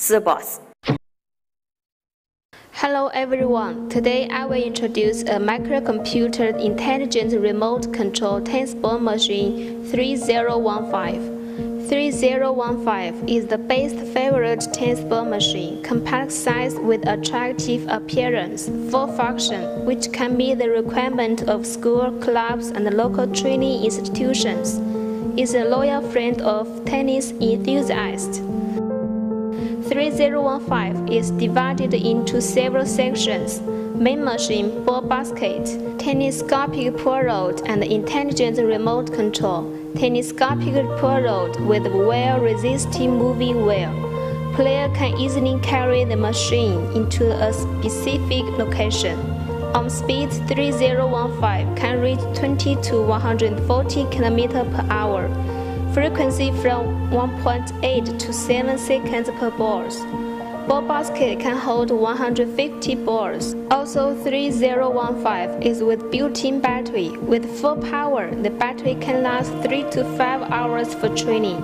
SBOSS. Hello everyone. Today I will introduce a microcomputer intelligent remote control tennis ball machine 3015. 3015 is the best favorite tennis ball machine, compact size with attractive appearance, full function, which can meet the requirement of school, clubs, and local training institutions. Is a loyal friend of tennis enthusiasts. 3015 is divided into several sections main machine, ball basket, telescopic rod, and intelligent remote control. Telescopic rod with wear-resisting moving wheel. Player can easily carry the machine into a specific location. On speed 3015 can reach 20 to 140 km per hour. Frequency from 1.8 to 7 seconds per balls. Ball basket can hold 150 balls. Also 3015 is with built-in battery. With full power, the battery can last 3 to 5 hours for training.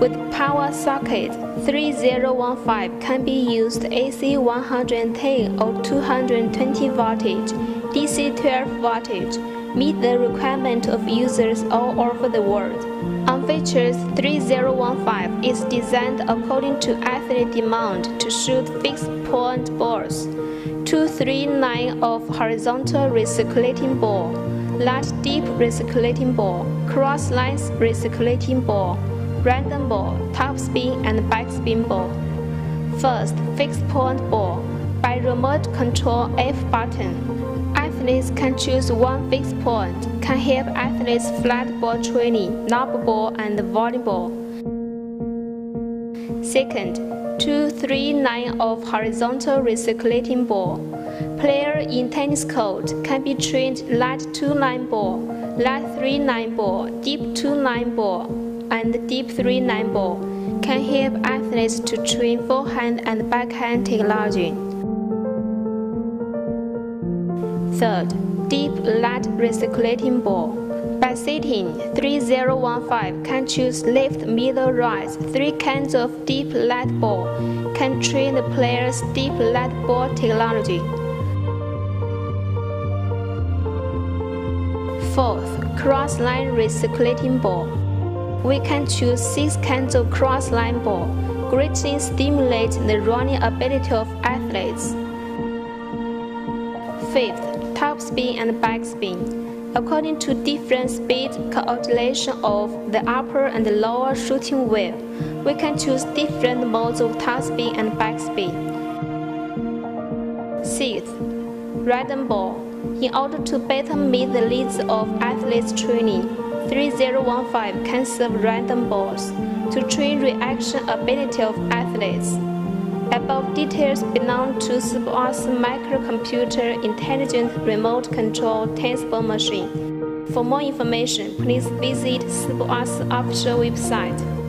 With power socket, 3015 can be used AC 110 or 220 voltage, DC 12 voltage, meet the requirement of users all over the world. On features, 3015 is designed according to athlete demand to shoot fixed point balls. 239 of horizontal recirculating ball, large deep recirculating ball, cross lines recirculating ball, random ball, top spin and backspin ball. First, fixed point ball by remote control F button athletes can choose one fixed point, can help athletes flat ball training, lob ball, and volleyball. Second, 239 of horizontal recirculating ball. Player in tennis court can be trained light 2-9 ball, light 3-9 ball, deep 2-9 ball, and deep 3-9 ball can help athletes to train forehand and backhand technology. Third, deep lead recirculating ball. By setting 3015 can choose left, middle, right. Three kinds of deep lead ball can train the player's deep lead ball technology. Fourth, cross-line recirculating ball. We can choose six kinds of cross-line ball, greatly stimulate the running ability of athletes. Fifth, top spin and back spin. According to different speed coordination of the upper and lower shooting wheel, we can choose different modes of top spin and back spin. Sixth, random ball. In order to better meet the needs of athletes training, 3015 can serve random balls to train reaction ability of athletes. Above details belong to SBOSS microcomputer intelligent remote control tennis ball machine. For more information, please visit SBOSS official website.